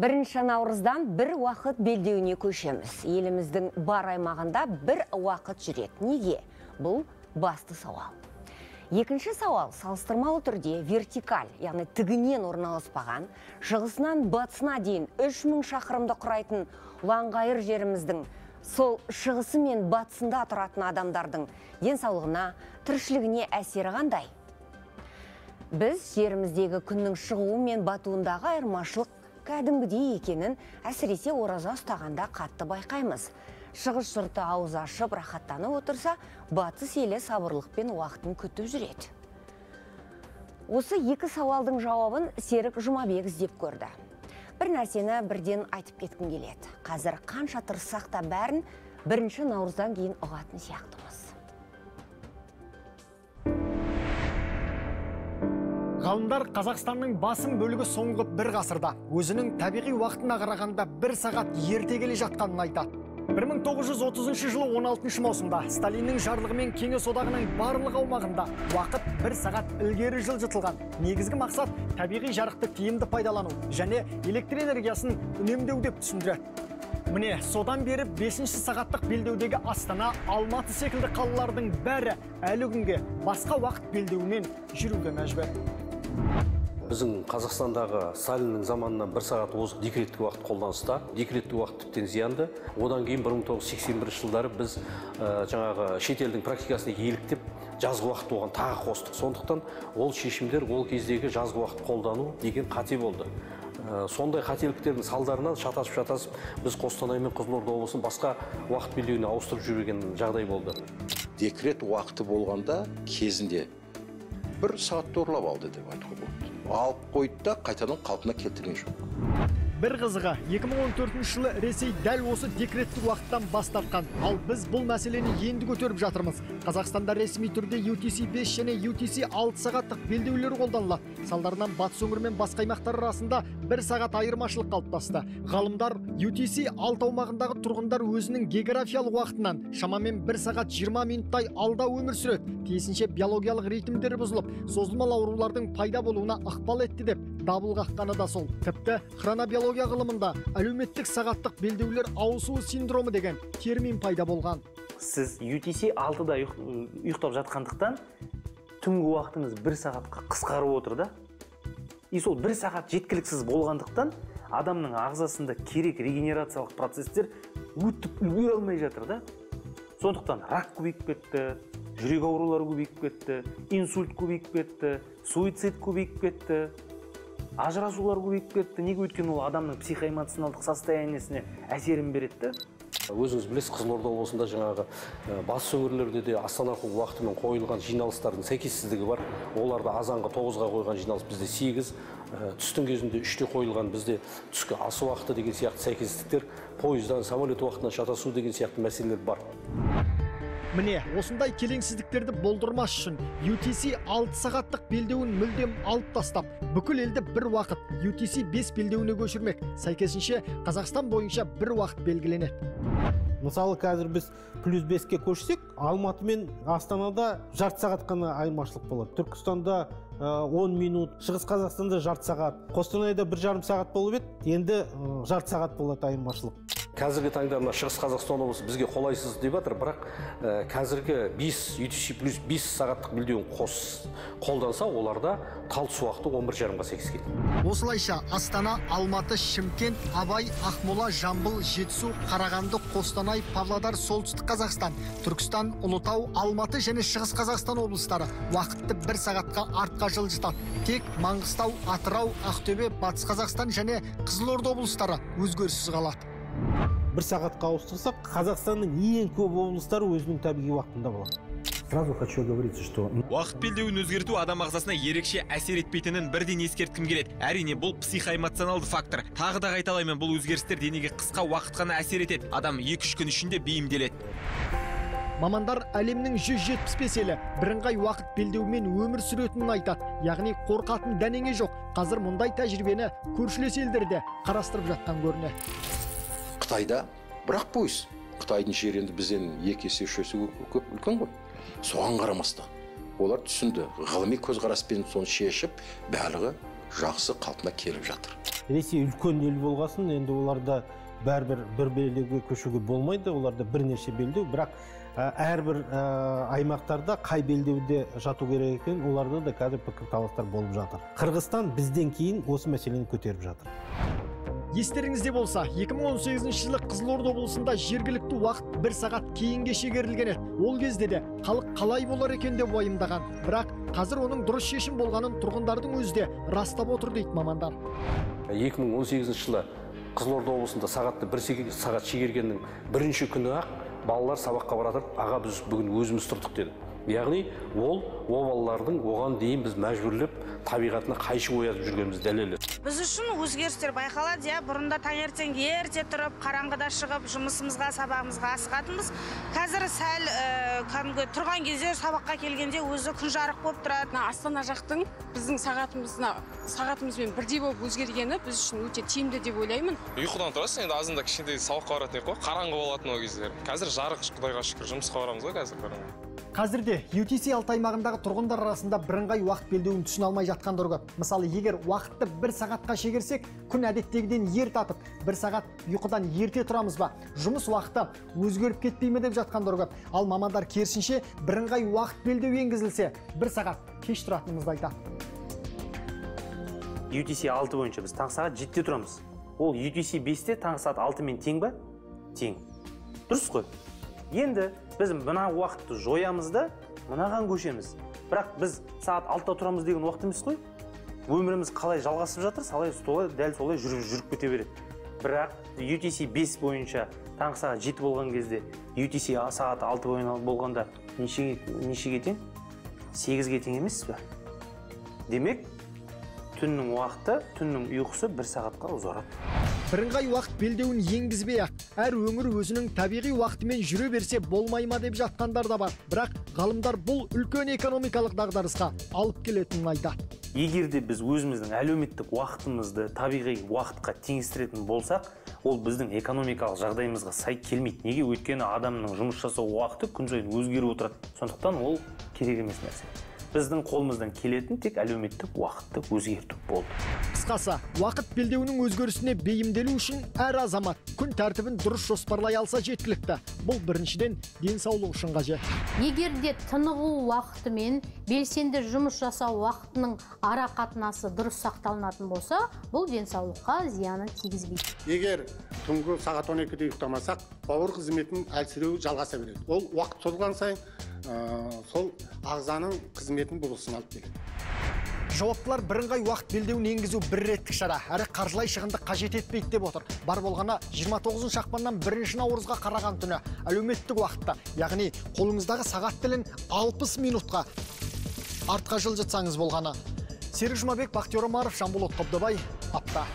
Бірінші наурыздан бір уақыт белдеуіне көшеміз. Еліміздің бар аймағында бір уақыт жүреді. Неге? Бұл басты сауал. Екінші сауал салыстырмалы түрде вертикаль, яғни тігінен орналаспаған, шығысынан батысына дейін 3000 шақырымды құрайтын ұланғайыр жеріміздің сол шығысы мен батысында тұратын адамдардың денсаулығына, тіршілігіне әсері қандай? Біз жеріміздегі күннің шығуы мен батуындағы айырмашылық кәдімгідей екенін әсіресе ораза ұстағанда қатты байқаймыз. Шығыс жұрты ауыз ашып рахаттанып отырса, батыс елі сабырлықпен уақытын күтіп жүреді. Осы екі сауалдың жауабын Серік Жұмабек іздеп көрді. Бір нәрсені бірден айтып кеткім келеді. Қазір қанша тырыссақ та бәрін бірінші наурыздан кейін ұғатын сияқтымыз. Ғалымдар қазақстанның басым бөлігі соңғы бір ғасырда өзінің табиғи уақытына қарағанда бір сағат ерте келе жатқанын айтады. 1930 жылы 16 маусымда сталиннің жарлығымен кеңес одағының барлық аумағында уақыт бір сағат ілгері жылжытылған. Негізгі мақсат табиғи жарықты тиімді пайдалану және электр энергиясын үнемдеу деп түсіндіреді. Міне содан бері 5 сағаттық белдеудегі астана алматы секілді қалалардың бәрі әлі күнге басқа уақыт белдеуімен жүруге мәжбүр. Біздің қазақстандағы сталиннің заманынан бір сағат озық декреттік уақыт қолданыста. Декреттік уақыт тіптен зиянды. Одан кейін 1981 жылдары біз ә, жаңағы шетелдің практикасына еліктеп жазғы уақыт оған тағы қостық. Сондықтан ол шешімдер ол кездегі жазғы уақыт қолдану деген қате болды. Ә, сондай қателіктердің салдарынан шатасып шатасып біз қостанай мен қызылорда облысын басқа уақыт белдеуіне ауыстырып жіберген жағдай болды. Декрет уақыты болғанда кезінде бір сағатты ұрлап алды деп айтуға болады. Алып қойды да қайтадан қалпына келтірген жоқ бір қызығы 2014 жылы ресей дәл осы декреттік уақыттан бас тартқан. Ал біз бұл мәселені енді көтеріп жатырмыз. Қазақстанда ресми түрде UTC 5 және UTC 6 сағаттық белдеулер қолданылады. Салдарынан батыс өңірі мен басқа аймақтар арасында бір сағат айырмашылық қалыптасты. Ғалымдар UTC 6 аумағындағы тұрғындар өзінің географиялық уақытынан шамамен бір сағат 20 минуттай алда өмір сүреді. Тиісінше биологиялық ритмдері бұзылып созылмалы аурулардың пайда болуына ықпал етті деп дабыл қаққаны да сол. Тіпті хронобиология ғылымында әлеуметтік сағаттық белдеулер ауысуы синдромы деген термин пайда болған. Сіз UTC 6-да ұйықтап жатқандықтан түнгі уақытыңыз бір сағатқа қысқарып отыр да и сол бір сағат жеткіліксіз болғандықтан адамның ағзасында керек регенерациялық процесстер өтіп үлгере алмай жатыр да. Сондықтан рак көбейіп кетті жүрек аурулары көбейіп кетті инсульт көбейіп кетті суицид көбейіп кетті. Ажырасулар көбейіп кетті. Неге өйткені ол адамның психоэмоционалдық состояниесіне әсерін береді да? Өзіңіз білесіз қызылорда облысында жаңағы батыс өңірлерде де астана уақытымен қойылған жиналыстардың сәйкессіздігі бар. Оларды азанға тоғызға қойған жиналыс бізде сегіз түстің кезінде үште қойылған бізде түскі ас уақыты деген сияқты сәйкестіктер пойыздан самолет уақытына шатасу деген сияқты мәселелер бар. Міне осындай келеңсіздіктерді болдырмас үшін UTC 6 сағаттық белдеуін мүлдем алып тастап бүкіл елді бір уақыт UTC 5 белдеуіне көшірмек. Сәйкесінше қазақстан бойынша бір уақыт белгіленеді. Мысалы қазір біз плюс беске көшсек алматы мен астанада жарты сағат қана айырмашылық болады. Түркістанда 10 минут шығыс қазақстанда жарты сағат қостанайда бір жарым сағат болып еді. Енді жарты сағат болады айырмашылық. Қазіргі таңда мына шығыс қазақстан облысы бізге қолайсыз деп жатыр бірақ ә, қазіргі 5 UTC плюс 5 сағаттық белдеуін қос қолданса оларда талыс уақыты 11 жарымға сәйкес келеді осылайша астана алматы шымкент абай ақмола жамбыл жетісу қарағанды қостанай павлодар солтүстік қазақстан түркістан ұлытау алматы және шығыс қазақстан облыстары уақытты бір сағатқа артқа жылжытады. Тек маңғыстау атырау ақтөбе батыс қазақстан және қызылорда облыстары өзгеріссіз қалады. Бір сағатқа ауыстырсақ қазақстанның ең көп облыстары өзінің табиғи уақытында болады. Сразу хочу оговориться что уақыт белдеуін өзгерту адам ағзасына ерекше әсер етпейтінін бірден ескерткім келеді. Әрине бұл психоэмоционалды фактор. Тағы да қайталаймын бұл өзгерістер денеге қысқа уақыт қана әсер етеді. Адам екі үш күн ішінде бейімделеді. Мамандар әлемнің 175 елі бірыңғай уақыт белдеуімен өмір сүретінін айтады. Яғни қорқатын дәнеңе жоқ. Қазір мұндай тәжірибені көршілес елдерде қарастырып жатқан көрінеді. Қытайда бірақ пойыз. Қытайдың жері енді бізден екі есе үш есе көп үлкен ғой. Соған қарамастан олар түсінді. Ғылыми көзқараспен соны шешіп барлығы жақсы қалпына келіп жатыр. Ресей үлкен ел болғасын енді оларда бәрібір бір белдеуге көшуге болмайды оларда бірнеше белдеу. Бірақ әрбір аймақтарда қай белдеуде жату керек екенін оларда да қазір пікірталастар болып жатыр. Қырғызстан бізден кейін осы мәселені көтеріп жатыр. Естеріңізде болса 2018 жылы қызылорда облысында жергілікті уақыт бір сағат кейінге шегерілген еді. Ол кезде де халық қалай болар екен деп уайымдаған. Бірақ қазір оның дұрыс шешім болғанын тұрғындардың өзі де растап отыр дейді мамандар. 2018 жылы қызылорда облысында сағатты бір сағат шегергеннің бірінші күні ақ балалар сабаққа баратып аға біз бүгін өзіміз тұрдық деді. Яғни ол о балалардың оған дейін біз мәжбүрлеп табиғатына қайшы оятып жүргеніміз дәлелі. Біз үшін өзгерістер байқалады иә. Бұрында таңертең ерте тұрып қараңғыда шығып жұмысымызға сабағымызға асығатынбыз. Қазір сәл ә, кәдімгі тұрған кезде сабаққа келгенде өзі күн жарық болып тұрады. Мына астана жақтың біздің сағатымызына сағатымызбен бірдей болып өзгергені біз үшін өте тиімді деп ойлаймын. Ұйқыдан тұрасың енді азында кішкентай сабаққа баратын едік қой қараңғы болатын ол кездері қазір жарық құдайға шүкір жұмысқа барамыз ғой қазір қараңғы қазірде UTC алты аймағындағы тұрғындар арасында бірыңғай уақыт белдеуін түсіне алмай жатқандар көп. Мысалы егер уақытты бір сағатқа шегерсек күн әдеттегіден ерте атып бір сағат ұйқыдан ерте тұрамыз ба? Жұмыс уақыты өзгеріп кетпей ме деп жатқандар көп. Ал мамандар керісінше бірыңғай уақыт белдеуі енгізілсе бір сағат кеш тұратынымызды айтады UTC 6 бойынша біз таңғы сағат жетіде тұрамыз. Ол UTC 5-те таңғы сағат 6 тең ба? Тең. Дұрыс қой. Енді біз мына уақытты жоямыз да мынаған көшеміз бірақ біз сағат алтыда тұрамыз деген уақыт емес қой өміріміз қалай жалғасып жатыр солай солай дәл солай жүріп жүріп кете береді бірақ UTC 5 бойынша таңғы сағат 7 болған кезде UTC сағат 6 бойына болғанда нешеге, нешеге тең 8-ге тең емес пе демек түннің уақыты түннің ұйқысы бір сағатқа ұзарады бірыңғай уақыт белдеуін енгізбей ақ әр өңір өзінің табиғи уақытымен жүре берсе болмай ма деп жатқандар да бар. Бірақ ғалымдар бұл үлкен экономикалық дағдарысқа алып келетінін айтады егер де біз өзіміздің әлеуметтік уақытымызды табиғи уақытқа теңестіретін болсақ ол біздің экономикалық жағдайымызға сай келмейді. Неге? Өйткені адамның жұмыс жасау уақыты күн сайын өзгеріп отырады. Сондықтан ол керек емес нәрсе. Біздің қолымыздан келетін тек әлеуметтік уақытты өзгерту болды. Қысқасы уақыт белдеуінің өзгерісіне бейімделу үшін әр азамат күн тәртібін дұрыс жоспарлай алса жеткілікті. Бұл біріншіден денсаулық үшін қажет. Егер де тынығу уақыты мен белсенді жұмыс жасау уақытының ара қатынасы дұрыс сақталынатын болса бұл денсаулыққа зиянын тигізбейді. Егер түнгі сағат 12-де ұйықтамасақ бауыр қызметінің әлсіреуі жалғаса береді. Ол уақыт созылған сайын ә, сол ағзаның қызметін бұзылысына алып келеді жауаптылар бірыңғай уақыт белдеуін енгізу бір реттік шара. Әрі қаржылай шығынды қажет етпейді деп отыр. Бар болғаны 29 ақпаннан бірінші наурызға қараған түні. Әлеуметтік уақытта. Яғни қолыңыздағы сағат тілін 60 минутқа артқа жылжытсаңыз болғаны. Серік жұмабек бақтияр омаров жамбыл отқабдыбай апта.